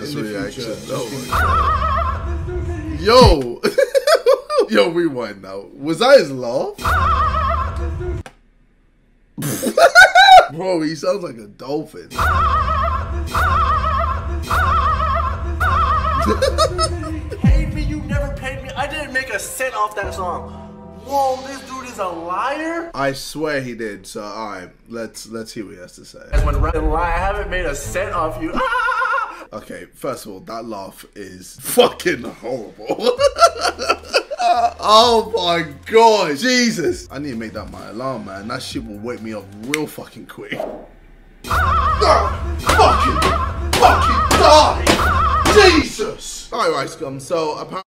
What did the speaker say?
This reaction. future. Oh. Yo, yo, rewind now. Was that his laugh? Bro, he sounds like a dolphin. paid me, you never paid me. I didn't make a cent off that song. Whoa, this dude is a liar. I swear he did. So, all right, let's let's hear what he has to say. And when Ryan lie, I haven't made a cent off you. Ah! Okay, first of all, that laugh is fucking horrible. oh my god, Jesus! I need to make that my alarm, man. That shit will wake me up real fucking quick. Fucking, fucking die! Jesus! Alright, right, scum. So apparently.